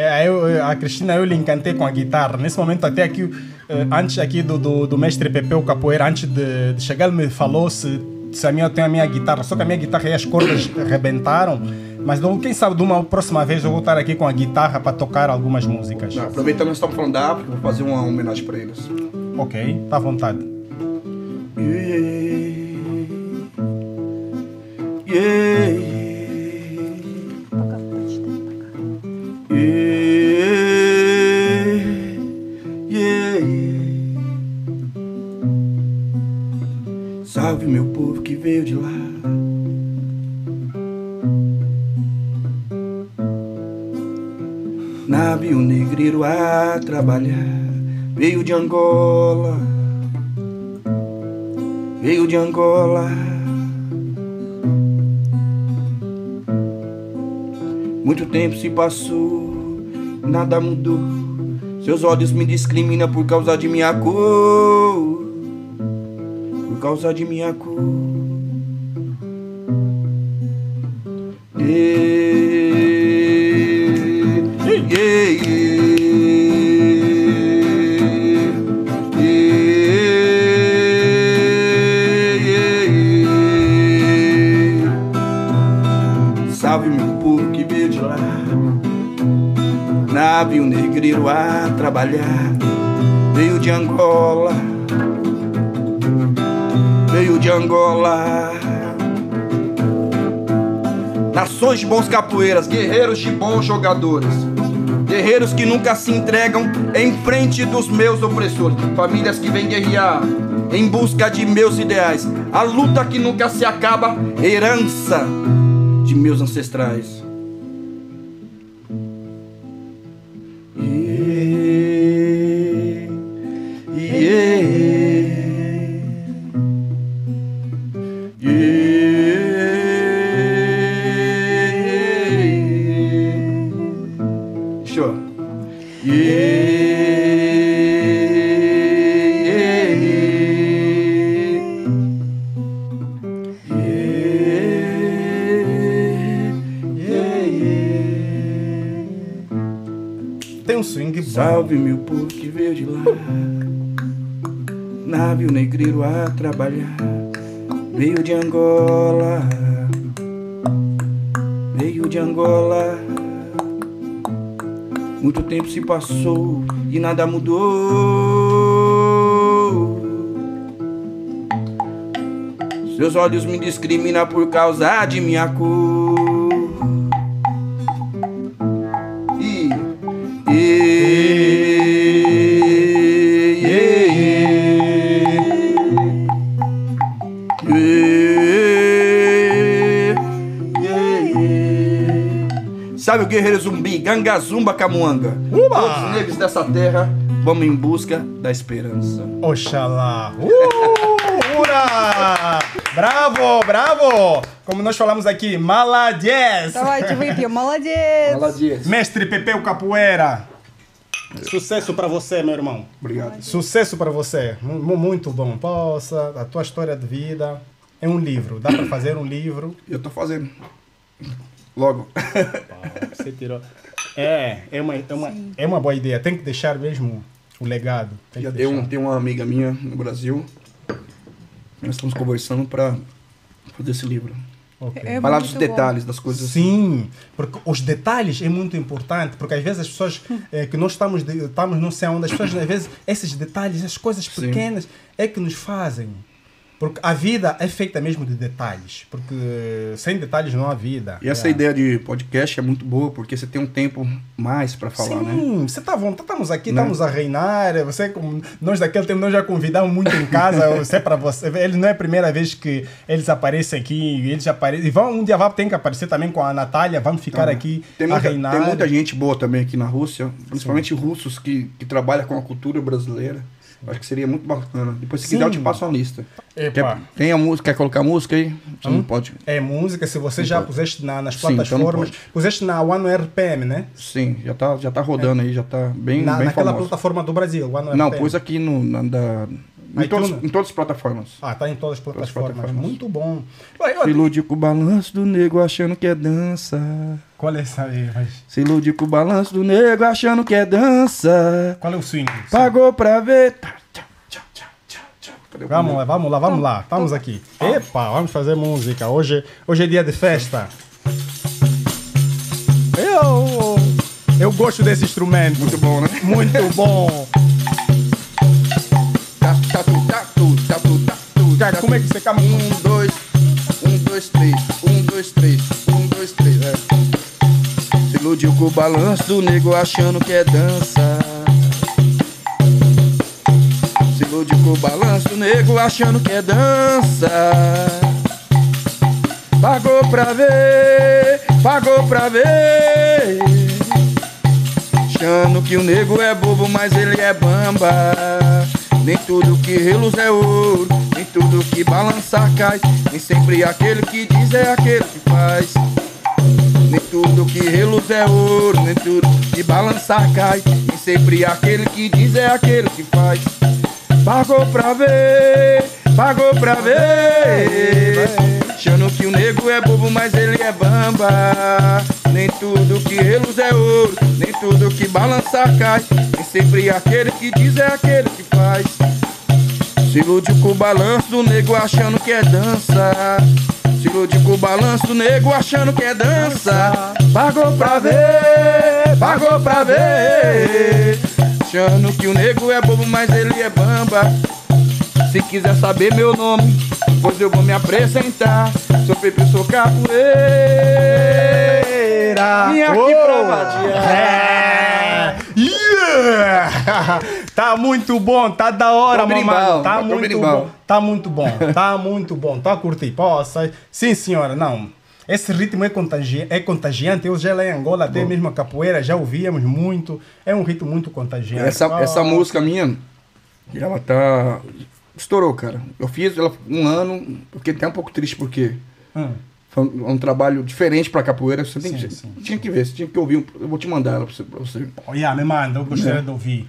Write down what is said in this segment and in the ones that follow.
É, eu, a Cristina, eu lhe encantei com a guitarra. Nesse momento, até aqui, eh, antes aqui do, do, do mestre Pepeu Capoeira, antes de, de, chegar, ele me falou se, se a minha, eu tenho a minha guitarra. Só que a minha guitarra e as cordas rebentaram. Mas quem sabe de uma próxima vez eu vou estar aqui com a guitarra para tocar algumas músicas. Não, aproveitando que estamos falando da África, vou fazer uma homenagem para eles. Ok, tá à vontade. Yeah. Yeah. Yeah, Salve meu povo que veio de lá. Navio negreiro a trabalhar. Veio de Angola. Veio de Angola. Muito tempo se passou, nada mudou. Seus olhos me discriminam por causa de minha cor. Por causa de minha cor. Salve meu povo que veio de lá. Navio negreiro a trabalhar. Veio de Angola Veio de Angola. Nações de bons capoeiras, guerreiros de bons jogadores. Guerreiros que nunca se entregam em frente dos meus opressores. Famílias que vêm guerrear em busca de meus ideais. A luta que nunca se acaba, herança de meus ancestrais. Tem um swing bom. Salve meu povo que veio de lá. Navio negreiro a trabalhar. Veio de Angola. Veio de Angola Muito tempo se passou e nada mudou. Seus olhos me discriminam por causa de minha cor Sabe o guerreiro zumbi? ganga zumba Camuanga. Uba! Todos os negros dessa terra, vamos em busca da esperança. Oxalá. Uh, ura! bravo, bravo! Como nós falamos aqui, maladies! Tá ótimo, Pio, maladies! Maladies. Mestre Pepeu Capoeira. Sucesso para você, meu irmão. Obrigado. Sucesso para você. muito bom. Possa, a tua história de vida é um livro. Dá para fazer um livro? Eu tô fazendo. Logo. Você tirou. É, é uma, é uma, é uma boa ideia. Tem que deixar mesmo o legado. Tem Já tem, um, tem uma amiga minha no Brasil. Nós estamos conversando para fazer esse livro. Ok. É Falar muito dos bom. detalhes das coisas. Sim, porque os detalhes é muito importante, porque às vezes as pessoas eh, que nós estamos, de, estamos não sei onde, as pessoas às vezes esses detalhes, as coisas Sim. pequenas é que nos fazem. Porque a vida é feita mesmo de detalhes, porque sem detalhes não há vida. E essa É. ideia de podcast é muito boa, porque você tem um tempo mais para falar, né? Sim, você tá bom, estamos aqui, Né? estamos a reinar. Você, como nós daquele tempo, nós já convidamos muito em casa. você para você, eles não é a primeira vez que eles aparecem aqui. Eles aparecem e vão um dia vai tem que aparecer também com a Natália. Vamos ficar aqui Tem a muita, reinar. tem muita gente boa também aqui na Rússia, principalmente russos que, que trabalham com a cultura brasileira. Acho que seria muito bacana. Depois, se quiser, eu te passo uma lista. Quer, tem a música, quer colocar música aí? Você não pode. É música, se você já pode. puseste na- nas Sim, então não plataformas, puseste na One RPM, né? Sim, já tá, já tá rodando aí, já tá bem, Na, bem naquela famoso. plataforma do Brasil, One Não, RPM. pus aqui no, na, da, Em, todos, em todas as plataformas. Ah, tá em todas as plataformas. plataformas. Muito bom. Eu- Se ilude com o balanço do nego achando que é dança. Qual é essa aí? Mas Se ilude com o balanço do nego achando que é dança. Qual é o swing? Pagou pra ver. Tchau, tchau, tchau, tchau, tchau. Cadê o Vamos lá, vamos lá, vamos lá. Estamos aqui. Epa, vamos fazer música. Hoje, hoje é dia de festa. Eu, eu gosto desse instrumento. Muito bom, né? Muito bom. Cara, como é que você cama? Um, dois, um, dois, três, um, dois, três, um, dois, três, é. Se iludiu com o balanço do nego achando que é dança. Se iludiu com o balanço do nego achando que é dança. Pagou pra ver, pagou pra ver. Achando que o nego é bobo, mas ele é bamba. Nem tudo que reluz é ouro, tudo que balança cai. Nem sempre aquele que diz é aquele que faz. Nem tudo que reluz é ouro, nem tudo que balança cai. Nem sempre aquele que diz é aquele que faz. Pagou pra ver, pagou pra ver. Achando que o nego é bobo, mas ele é bamba. Nem tudo que reluz é ouro, nem tudo que balança cai. Nem sempre aquele que diz é aquele que faz. Se ilude com o balanço do nego achando que é dança. Se ilude com o balanço do nego achando que é dança. Pagou pra ver, pagou pra ver. Achando que o nego é bobo, mas ele é bamba. Se quiser saber meu nome, pois eu vou me apresentar. Sou Pepe, sou capoeira. Vim aqui pra vadiar. É. Tá muito bom, tá da hora, mamãe. berimbau, Tá tô muito bom. Tá muito bom, tá muito bom. Tá a curtir. Poxa, sim, senhora, não. Esse ritmo é, contagi é contagiante. Eu já lá em Angola, até mesmo a capoeira, já ouvíamos muito. É um ritmo muito contagiante. Essa, Ah, essa música minha, ela tá. Estourou, cara. Eu fiz ela um ano, fiquei até um pouco triste porque hum. Foi um, um trabalho diferente pra capoeira. Você tem, Sim, que- sim. tinha que ver, você tinha que ouvir. um- Eu vou te mandar ela pra você. Pra você. Oh, yeah, me manda, eu gostaria de ouvir.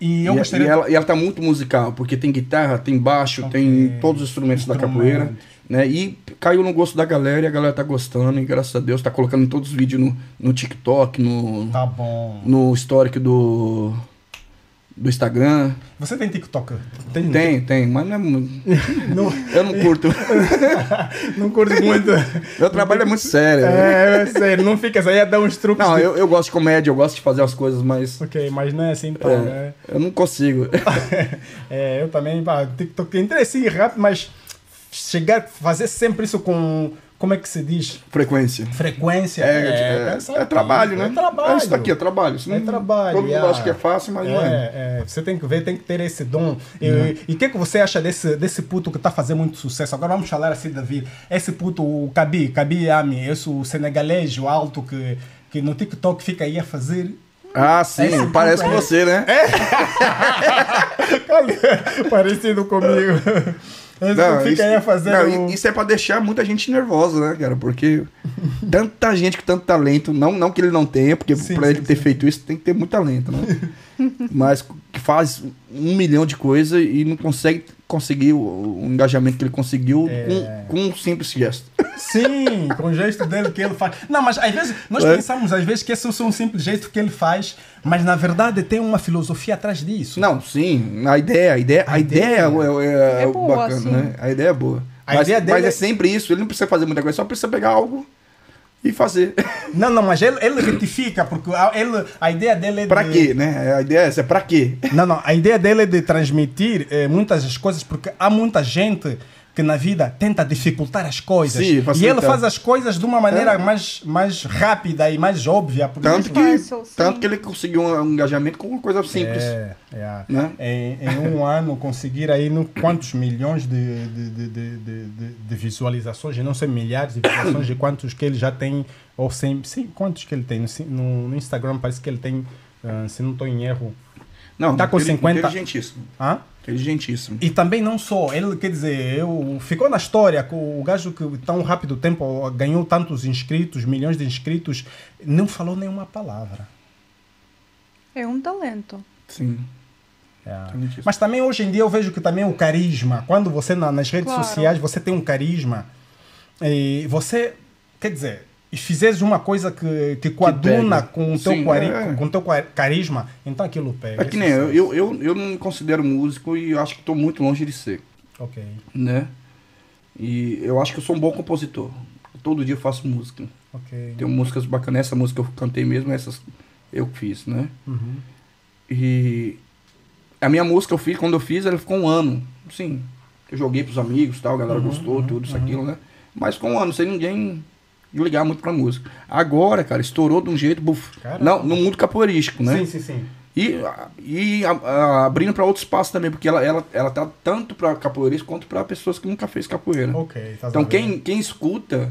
E eu e, gostaria e ela, e ela tá muito musical, porque tem guitarra, tem baixo, tem todos os instrumentos da capoeira. Né? E caiu no gosto da galera e a galera tá gostando. E graças a Deus tá colocando em todos os vídeos no, no TikTok, no, Tá bom. no histórico do, do Instagram. Você tem TikTok? Tem? Tem, tem, mas não é muito. Não, Eu não curto. não curto muito. Meu trabalho é muito sério. né? É, é sério, não fica aí a dar uns truques. Não, de- eu, eu gosto de comédia, eu gosto de fazer as coisas, mas Ok, mas não é assim, pá, é, né? eu não consigo. É, eu também, pá, TikTok, entrei assim rápido, mas chegar, fazer sempre isso com, como é que se diz? Frequência. Frequência. É, é, sabe? é trabalho, né? É trabalho. É isso daqui, é trabalho. Isso É trabalho. Todo mundo acha que é fácil, mas não é. É, você tem que ver, tem que ter esse dom. E- E o que, que você acha desse, desse puto que está fazendo muito sucesso? Agora vamos falar assim, Davi. Esse puto, o Kabi, Kabi Ami, esse o senegalês, o alto, que, que no TikTok fica aí a fazer. Ah, sim, Esse parece com você, né? Parecido comigo. Esse Não, fica isso, aí a fazer. não, o- isso é pra deixar muita gente nervosa, né, cara? Porque tanta gente com tanto talento, não, não que ele não tenha, porque Sim, pra sim, ele ter feito isso tem que ter muito talento, né? Mas que faz um milhão de coisas e não consegue conseguir o, o engajamento que ele conseguiu É. com, com um simples gesto. Sim, com o gesto dele que ele faz. Não, mas às vezes nós É. pensamos às vezes que esse é só um simples gesto que ele faz, mas na verdade tem uma filosofia atrás disso. Não, sim, a ideia, a ideia, a, A ideia, ideia. é, é É boa, bacana, sim. né? A ideia é boa. A mas, ideia dele mas é é- sempre isso, ele não precisa fazer muita coisa, só precisa pegar algo e fazer. Não, não, mas ele, ele retifica, porque a, ele, a ideia dele é pra de... quê, né? A ideia é essa, é pra quê? Não, não, a ideia dele é de transmitir eh, muitas das coisas, porque há muita gente que na vida tenta dificultar as coisas. Sim, e ele faz as coisas de uma maneira É. mais, mais rápida e mais óbvia. porque Tanto que, fácil, tanto que ele conseguiu um engajamento com uma coisa simples. É, é. Né? Em, em um ano conseguir aí no, quantos milhões de, de, de, de, de, de- de visualizações, não sei milhares de visualizações de quantos que ele já tem, ou sem, sim, quantos que ele tem no, no, Instagram, parece que ele tem, ah, se não estou em erro, Não, Tá com inteli- 50. Inteligentíssimo. Hã? Inteligentíssimo. E também não só, ele quer dizer, eu, ficou na história que o gajo que tão rápido tempo ganhou tantos inscritos, milhões de inscritos, não falou nenhuma palavra. É um talento. Sim. É. Mas também hoje em dia eu vejo que também o carisma, quando você na- nas redes Claro. sociais você tem um carisma e você, quer dizer, e fizeres uma coisa que, que coaduna com o teu, Sim, quari- é. com teu carisma, então aquilo pega. É que nem eu, sim. eu, eu, eu não me considero músico e eu acho que estou muito longe de ser, Ok. né? E eu acho que eu sou um bom compositor. Todo dia eu faço música. Ok. Tenho músicas bacanas. Essa música eu cantei mesmo, essas eu fiz, né? Uhum. E a minha música eu fiz, quando eu fiz, ela ficou um ano. Sim, eu joguei pros amigos tal, a galera Uhum, gostou, tudo isso, aquilo, né? Mas ficou um ano, sem ninguém ligar muito pra música. Agora, cara, estourou de um jeito, buf. Não, no mundo capoeirístico, né? Sim, sim, sim. E, e a- a- abrindo pra outro espaço também, porque ela, ela, ela tá tanto pra capoeiristas quanto pra pessoas que nunca fez capoeira. Ok. tá Então quem, quem escuta,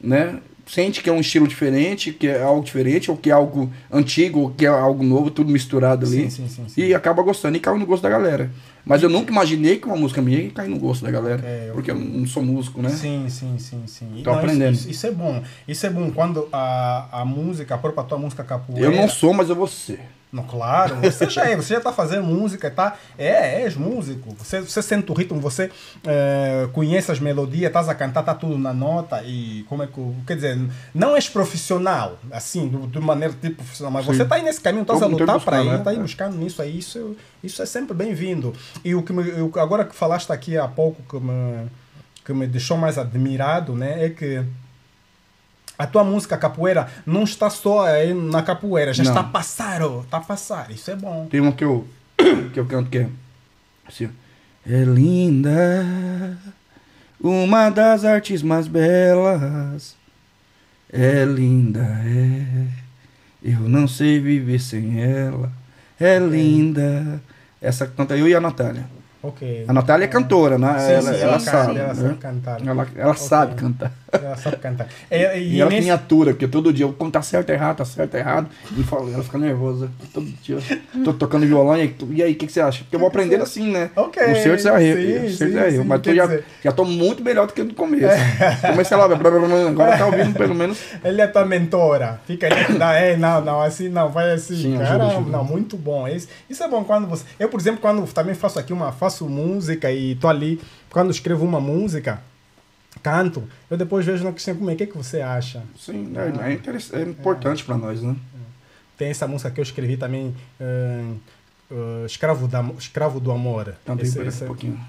né, sente que é um estilo diferente, que é algo diferente, ou que é algo antigo, ou que é algo novo, tudo misturado ali. Sim, sim, sim. E acaba gostando e cai no gosto da galera. Mas eu nunca imaginei que uma música minha ia cair no gosto da galera. Ok, ok. Porque eu não sou músico, né? Sim, sim, sim, sim. Tô isso- aprendendo. Isso, isso é bom. Isso é bom quando a, a música, a própria tua música capoeira. Eu não sou, mas eu vou ser. Não, claro, você já é, você já tá fazendo música, tá? É, és músico. Você, você sente o ritmo, você eh, conhece as melodias, estás a cantar, tá tudo na nota e como é que. Quer dizer, não és profissional, assim, de maneira tipo profissional, mas Sim. você tá aí nesse caminho, estás a lutar para ir, né? tá aí É. buscando nisso aí, isso, isso é sempre bem-vindo. E o que me, eu- agora que falaste aqui há pouco que me, que me deixou mais admirado, né, é que a tua música capoeira não está só aí na capoeira, já Não. está a passar, ó, tá a passar. Isso é bom. Tem uma que eu, que eu canto que é assim. É linda, uma das artes mais belas. É linda, é. Eu não sei viver sem ela. É linda. Essa canta eu e a Natália. Ok. A Natália é cantora, né? Sim, ela sim, ela ela sabe. ela né? sabe cantar. Ela, ela Ok. sabe cantar. Ela sabe cantar. É, e E ela nesse- tem atura, porque todo dia eu conto tá certo, errado, tá certo, errado. E falo, ela fica nervosa. Todo dia tô tocando violão e, e aí, o que, que você acha? Porque eu vou aprendendo assim, né? Ok, O certo é erro. O certo é erro. Mas quer eu já, dizer- já tô muito melhor do que no começo. Comecei lá, agora tá ouvindo pelo menos. Ele é tua mentora. Fica ali, não, é, não, não, assim não, vai assim. Sim, ajuda, Caramba, ajuda. não, muito bom. Isso, isso é bom quando você. Eu, por exemplo, quando também faço aqui uma. faço música e tô ali, quando escrevo uma música, canto, eu depois vejo na questão como é que, é que você acha. Sim, é, é, interess- é importante pra nós, né? Tem essa música que eu escrevi também, eh, eh, Escravo, da, Escravo do Amor. Canta aí Esse- esse- um pouquinho.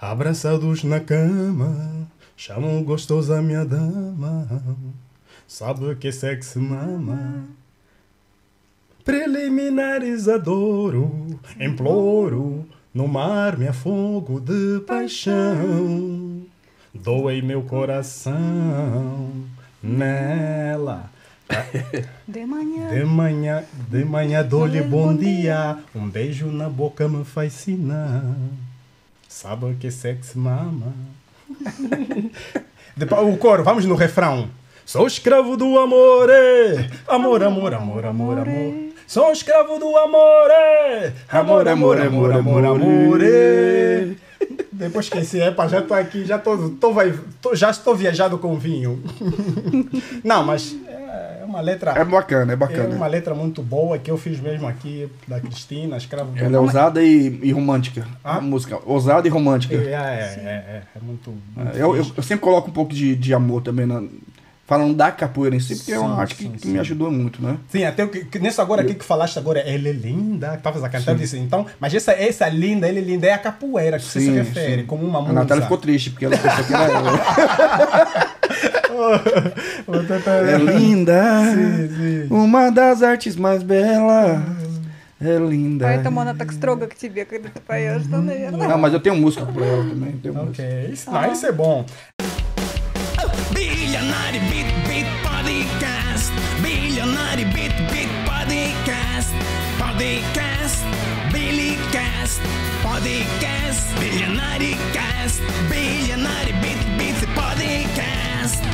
Abraçados na cama, chamam gostoso a minha dama. Sabe que sexy mama? Preliminares adoro, imploro, no mar me afogo de paixão. Doei meu coração nela. De manhã. De manhã, de manhã dou-lhe bom dia, um beijo na boca me faz sinal. Sabe que sexy mama. Depois, o coro, vamos no refrão. Sou escravo do amor, amor, amor, amor, amor, amor. Sou escravo do amor, eh. amor, amor, amor, amor, amor. eh. Depois esqueci, epa, já estou aqui, já tô, tô, tô- já estou viajado com vinho. Não, mas é uma letra. É bacana, é É bacana. uma letra muito boa que eu fiz mesmo aqui da Cristina, escravo do Ela é ousada e, e romântica. Ah? A música. Ousada e romântica. É, é, é, é, é muito. muito Eu, eu, fixe. eu sempre coloco um pouco de, de amor também, na, falando da capoeira em si, porque é uma Sim, arte que, sim, que sim. me ajudou muito, né? Sim, até o que, que nisso agora aqui que falaste agora, ela é linda, que estavas a cantar, eu disse, então, mas essa, essa linda, ele é linda, é a capoeira que você se refere, sim. como uma A musa. Natália ficou triste, porque ela pensou que era ela. É linda, Sim, sim. uma das artes mais belas. É linda. Поэтому она так строго к тебе, когда ты поешь, да, наверное. Não, mas eu tenho música pra ela também. Tenho música. Ok, isso, não, isso é bom. Biljonāri bit bit podikāst, biljonāri bit bit podikāst, podikāst, bilikāst, podikāst, biljonāri kāst, biljonāri bit bit podikāst.